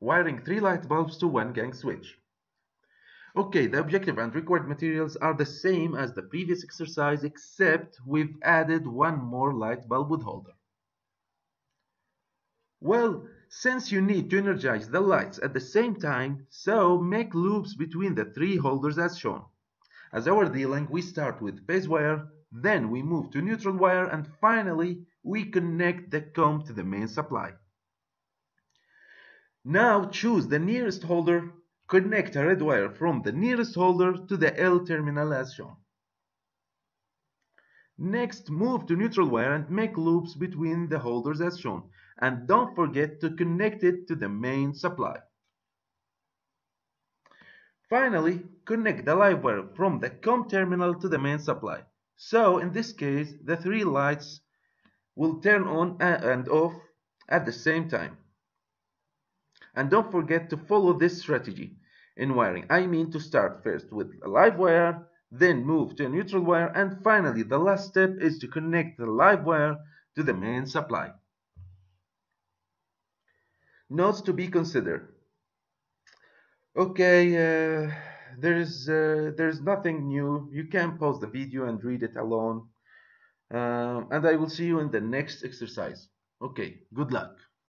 wiring three light bulbs to one gang switch. Okay, the objective and required materials are the same as the previous exercise except we've added one more light bulb holder. Well, since you need to energize the lights at the same time, so make loops between the three holders as shown. As our dealing, we start with phase wire, then we move to neutral wire, and finally we connect the COM to the main supply. Now choose the nearest holder, connect a red wire from the nearest holder to the L terminal as shown. Next, move to neutral wire and make loops between the holders as shown. And don't forget to connect it to the main supply. Finally, connect the live wire from the COM terminal to the main supply. So in this case, the three lights will turn on and off at the same time. And don't forget to follow this strategy in wiring. I mean to start first with a live wire, then move to a neutral wire, and finally the last step is to connect the live wire to the main supply. Notes to be considered. Okay, uh, there's uh, there's nothing new. You can pause the video and read it alone. Um, and I will see you in the next exercise. Okay, good luck.